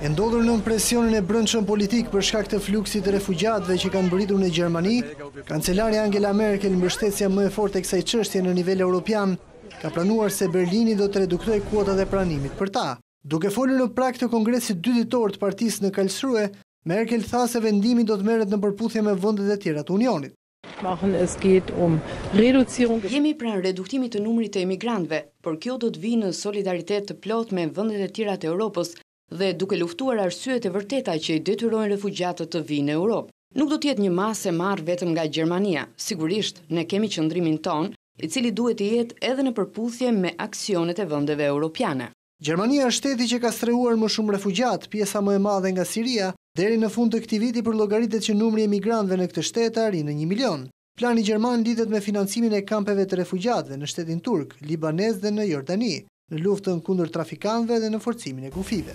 E ndodhur nën presionin e brendshëm politik për shkak të fluksit të refugjatëve që kanë mbërritur në Gjermani, kancelarja Angela Merkel mbështetësja më e fortë e kësaj çështjeje në nivel europian, ka pranuar se Berlini do të reduktojë kuotat e pranimit për ta. Duke folur në prag të kongresit dyditor të partisë në Karlsruhe, Merkel tha se vendimi do të merret në përputhje me vendet e tjera të Unionit. machen, es geht um Reduzierung. Jemi pranë reduktimit të numrit të emigrantëve, por kjo do të vijë në solidaritet të plotë me vendet e tjera të Europës dhe duke luftuar arsyet e vërteta që i detyrojnë refugjatët të vijnë në Europë. Nuk do të jetë një masë e marrë vetëm nga Gjermania. Sigurisht, ne kemi qëndrimin tonë, i cili duhet të jetë edhe në përputhje me aksionet e vendeve europiane. Gjermania është shteti që ka strehuar më shumë refugjatë, pjesa më e madhe nga Siria, deri në fund të këtij viti përllogaritet që numri i emigrantëve në këtë shtet të arrijë në një milion. Plani gjerman lidhet me financimin e kampeve të refugjatëve në shtetin turk, libanez dhe në Jordani, në luftën kundër trafikantëve dhe në forcimin e kufijve.